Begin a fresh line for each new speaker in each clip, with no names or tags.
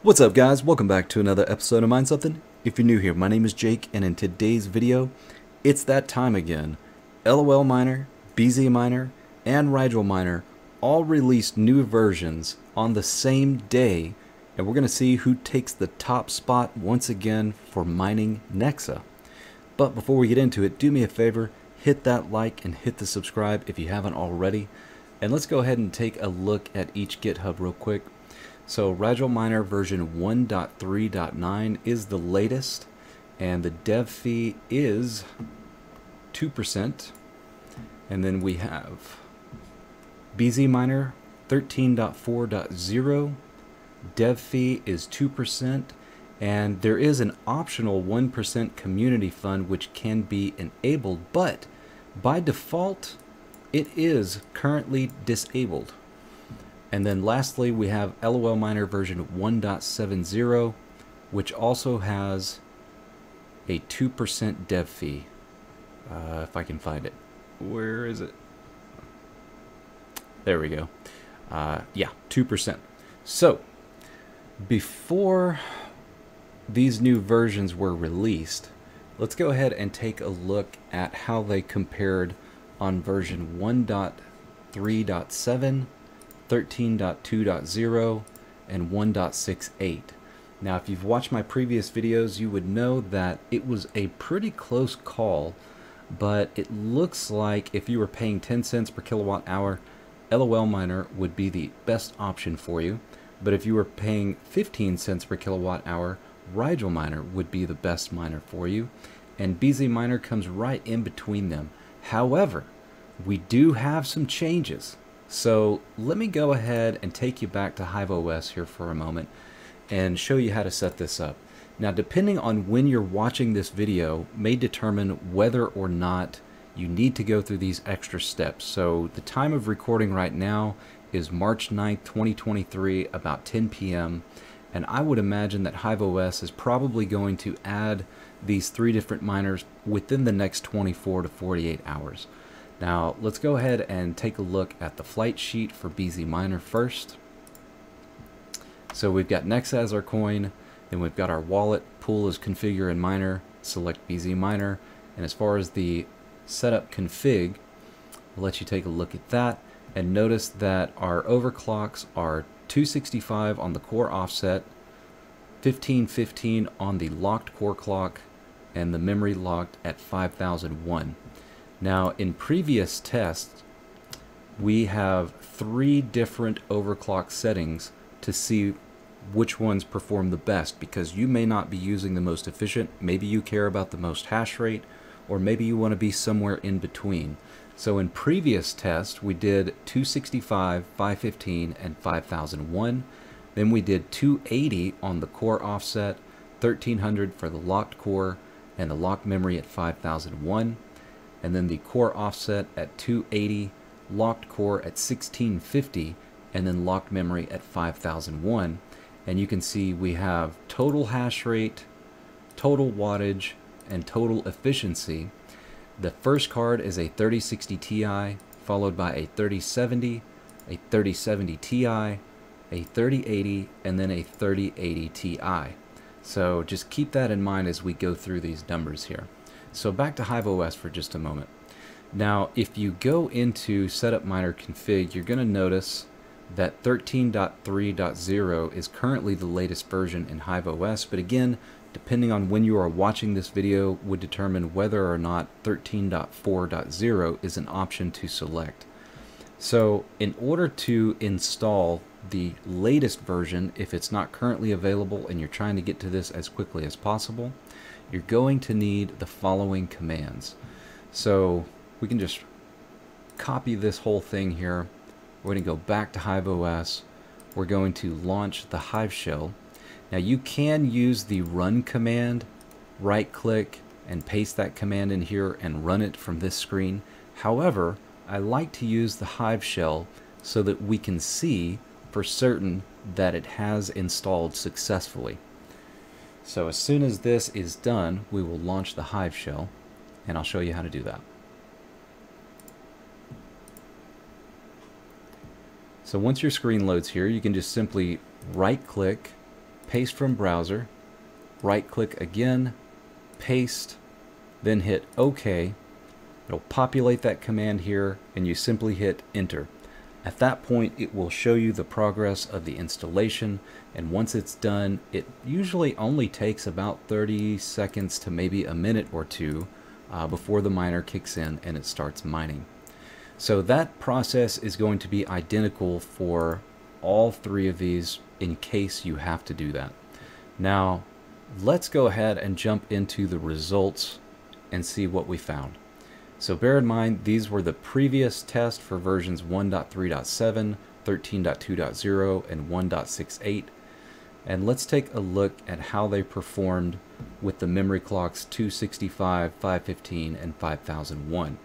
What's up guys, welcome back to another episode of Mind Something. If you're new here, my name is Jake and in today's video, it's that time again. LOL Miner, BZ Miner, and Rigel Miner all released new versions on the same day and we're going to see who takes the top spot once again for mining Nexa. But before we get into it, do me a favor, hit that like and hit the subscribe if you haven't already. And let's go ahead and take a look at each GitHub real quick. So Rigel Miner version 1.3.9 is the latest, and the dev fee is 2%. And then we have BZ Miner 13.4.0, dev fee is 2%, and there is an optional 1% community fund which can be enabled, but by default, it is currently disabled. And then lastly, we have LOL Miner version 1.70, which also has a 2% dev fee. Uh, if I can find it. Where is it? There we go. Uh, yeah, 2%. So, before these new versions were released, let's go ahead and take a look at how they compared on version 1.3.7 13.2.0, and 1.68. Now, if you've watched my previous videos, you would know that it was a pretty close call, but it looks like if you were paying 10 cents per kilowatt hour, LOL Miner would be the best option for you. But if you were paying 15 cents per kilowatt hour, Rigel Miner would be the best miner for you. And BZ Miner comes right in between them. However, we do have some changes. So let me go ahead and take you back to Hive OS here for a moment and show you how to set this up. Now depending on when you're watching this video may determine whether or not you need to go through these extra steps. So the time of recording right now is March 9th, 2023, about 10 p.m. And I would imagine that Hive OS is probably going to add these three different miners within the next 24 to 48 hours. Now let's go ahead and take a look at the flight sheet for BZ Miner first. So we've got Nexa as our coin, then we've got our wallet, pool as configure and miner, select BZ Miner, and as far as the setup config, I'll let you take a look at that and notice that our overclocks are 265 on the core offset, 1515 on the locked core clock, and the memory locked at 5001. Now, in previous tests, we have three different overclock settings to see which ones perform the best because you may not be using the most efficient. Maybe you care about the most hash rate, or maybe you want to be somewhere in between. So in previous tests, we did 265, 515, and 5001. Then we did 280 on the core offset, 1300 for the locked core, and the locked memory at 5001 and then the core offset at 280, locked core at 1650, and then locked memory at 5001. And you can see we have total hash rate, total wattage, and total efficiency. The first card is a 3060 Ti, followed by a 3070, a 3070 Ti, a 3080, and then a 3080 Ti. So just keep that in mind as we go through these numbers here. So back to Hive OS for just a moment. Now, if you go into Setup Miner Config, you're going to notice that 13.3.0 is currently the latest version in Hive OS, but again, depending on when you are watching this video would determine whether or not 13.4.0 is an option to select. So in order to install the latest version, if it's not currently available and you're trying to get to this as quickly as possible, you're going to need the following commands. So we can just copy this whole thing here. We're going to go back to Hive OS. We're going to launch the Hive shell. Now you can use the run command, right click and paste that command in here and run it from this screen. However, I like to use the Hive shell so that we can see for certain that it has installed successfully. So as soon as this is done, we will launch the Hive shell, and I'll show you how to do that. So once your screen loads here, you can just simply right-click paste from browser, right click again, paste, then hit OK. It'll populate that command here and you simply hit enter. At that point, it will show you the progress of the installation, and once it's done, it usually only takes about 30 seconds to maybe a minute or two uh, before the miner kicks in and it starts mining. So that process is going to be identical for all three of these in case you have to do that. Now, let's go ahead and jump into the results and see what we found. So bear in mind, these were the previous tests for versions 1.3.7, 13.2.0, and 1.68. And let's take a look at how they performed with the memory clocks 265, 515, and 5001.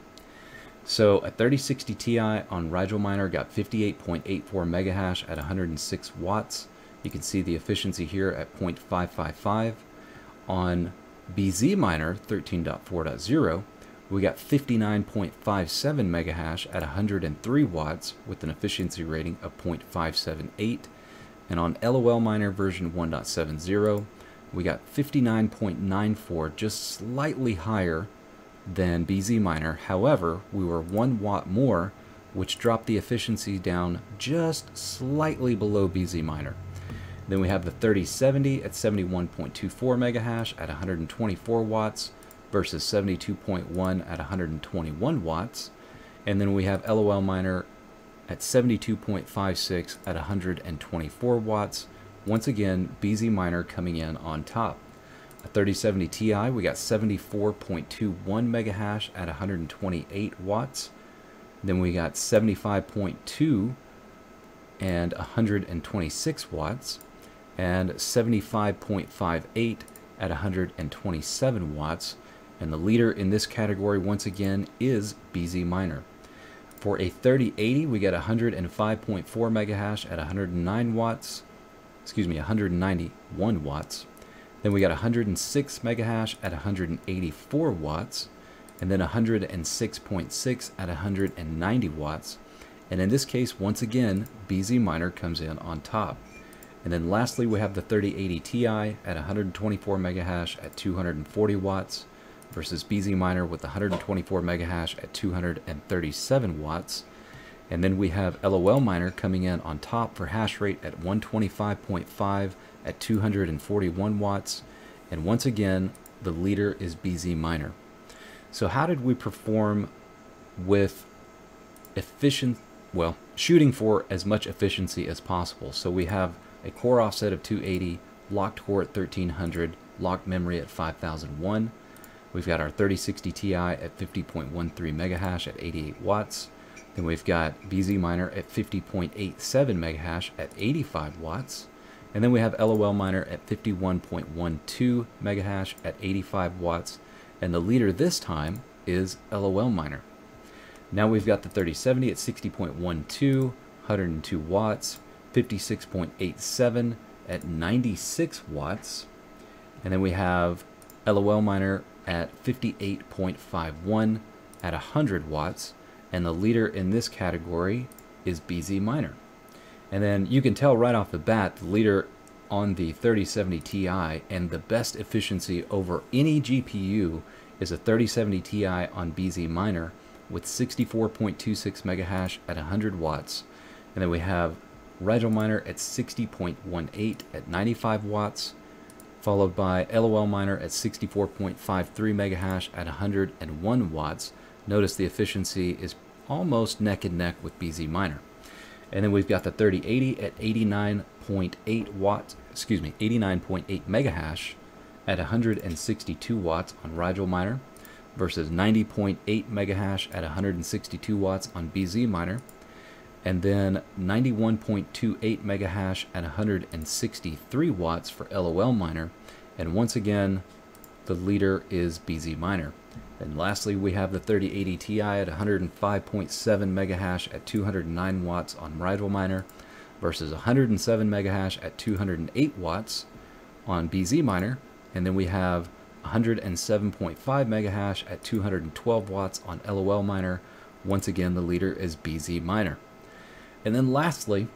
So a 3060 Ti on Rigel Miner got 58.84 megahash at 106 watts. You can see the efficiency here at 0.555. On BZ Miner 13.4.0, we got 59.57 megahash at 103 watts with an efficiency rating of 0.578. And on LOL Miner version 1.70, we got 59.94, just slightly higher than BZ Miner. However, we were 1 watt more, which dropped the efficiency down just slightly below BZ Miner. Then we have the 3070 at 71.24 megahash at 124 watts versus 72.1 at 121 watts. And then we have LOL Miner at 72.56 at 124 watts. Once again, BZ Miner coming in on top. A 3070 Ti, we got 74.21 megahash at 128 watts. Then we got 75.2 and 126 watts and 75.58 at 127 watts. And the leader in this category, once again, is BZ Miner. For a 3080, we get 105.4 megahash at 109 watts, excuse me, 191 watts. Then we got 106 megahash at 184 watts, and then 106.6 at 190 watts. And in this case, once again, BZ Miner comes in on top. And then lastly, we have the 3080 Ti at 124 megahash at 240 watts versus BZ Miner with 124 megahash at 237 watts. And then we have LOL Miner coming in on top for hash rate at 125.5 at 241 watts. And once again, the leader is BZ Miner. So how did we perform with efficient, well, shooting for as much efficiency as possible? So we have a core offset of 280, locked core at 1300, locked memory at 5001, We've got our 3060 Ti at 50.13 megahash at 88 watts. Then we've got BZ Miner at 50.87 megahash at 85 watts. And then we have LOL Miner at 51.12 megahash at 85 watts. And the leader this time is LOL Miner. Now we've got the 3070 at 60.12, 102 watts, 56.87 at 96 watts. And then we have LOL Miner at 58.51 at 100 watts, and the leader in this category is BZ Miner. And then you can tell right off the bat the leader on the 3070 Ti and the best efficiency over any GPU is a 3070 Ti on BZ Miner with 64.26 megahash at 100 watts. And then we have Rigel Miner at 60.18 at 95 watts, followed by LOL Miner at 64.53 megahash at 101 watts. Notice the efficiency is almost neck and neck with BZ Miner. And then we've got the 3080 at 89.8 watts, excuse me, 89.8 megahash at 162 watts on Rigel Miner versus 90.8 megahash at 162 watts on BZ Miner and then 91.28 megahash at 163 watts for LOL Miner. And once again, the leader is BZ Miner. And lastly, we have the 3080 Ti at 105.7 megahash at 209 watts on Rigel Miner versus 107 megahash at 208 watts on BZ Miner. And then we have 107.5 megahash at 212 watts on LOL Miner. Once again, the leader is BZ Miner. And then lastly,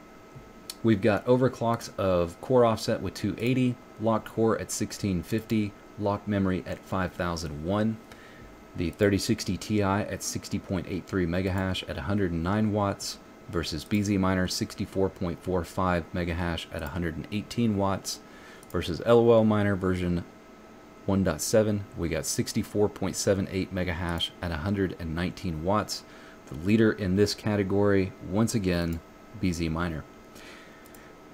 We've got overclocks of core offset with 280, locked core at 1650, locked memory at 5001, the 3060 Ti at 60.83 megahash at 109 watts versus BZ Miner 64.45 megahash at 118 watts versus LOL Miner version 1.7 we got 64.78 megahash at 119 watts the leader in this category once again BZ Miner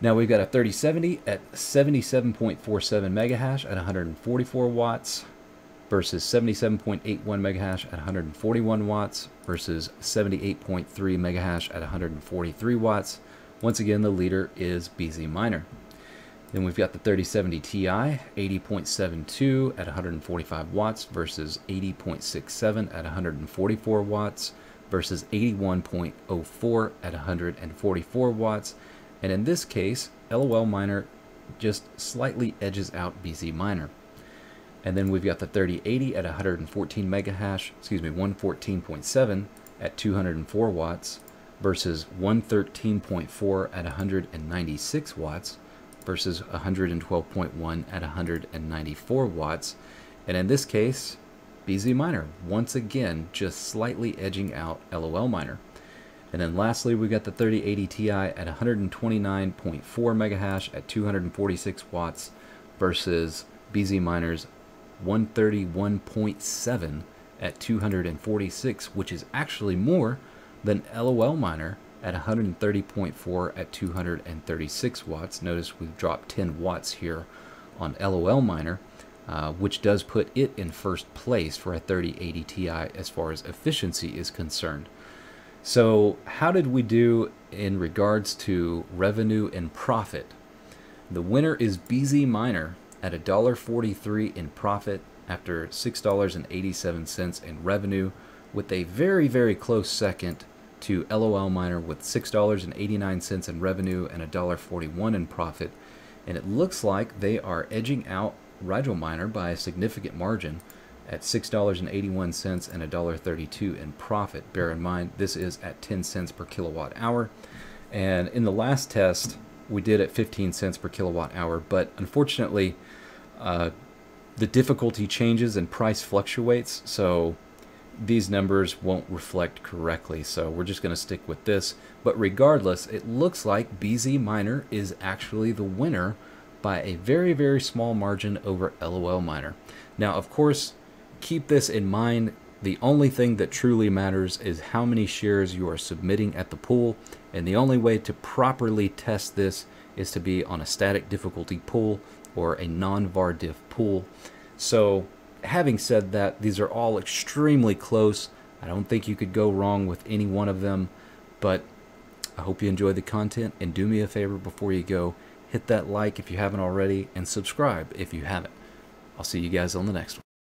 now we've got a 3070 at 77.47 megahash at 144 watts versus 77.81 megahash at 141 watts versus 78.3 megahash at 143 watts. Once again, the leader is BZ Miner. Then we've got the 3070 Ti, 80.72 at 145 watts versus 80.67 at 144 watts versus 81.04 at 144 watts and in this case, LOL Miner just slightly edges out BZ Miner. And then we've got the 3080 at 114 megahash, excuse me, 114.7 at 204 watts versus 113.4 at 196 watts versus 112.1 at 194 watts. And in this case, BZ Miner, once again, just slightly edging out LOL Miner. And then lastly, we got the 3080 Ti at 129.4 megahash at 246 watts versus BZ Miner's 131.7 at 246, which is actually more than LOL Miner at 130.4 at 236 watts. Notice we've dropped 10 watts here on LOL Miner, uh, which does put it in first place for a 3080 Ti as far as efficiency is concerned. So, how did we do in regards to revenue and profit? The winner is BZ Miner at $1.43 in profit after $6.87 in revenue, with a very, very close second to LOL Miner with $6.89 in revenue and $1.41 in profit. And it looks like they are edging out Rigel Miner by a significant margin at $6.81 and $1.32 in profit. Bear in mind, this is at 10 cents per kilowatt hour. And in the last test, we did at 15 cents per kilowatt hour, but unfortunately, uh, the difficulty changes and price fluctuates, so these numbers won't reflect correctly. So we're just going to stick with this. But regardless, it looks like BZ Miner is actually the winner by a very, very small margin over LOL Miner. Now, of course, keep this in mind. The only thing that truly matters is how many shares you are submitting at the pool, and the only way to properly test this is to be on a static difficulty pool or a non-VAR-diff pool. So having said that, these are all extremely close. I don't think you could go wrong with any one of them, but I hope you enjoy the content and do me a favor before you go. Hit that like if you haven't already and subscribe if you haven't. I'll see you guys on the next one.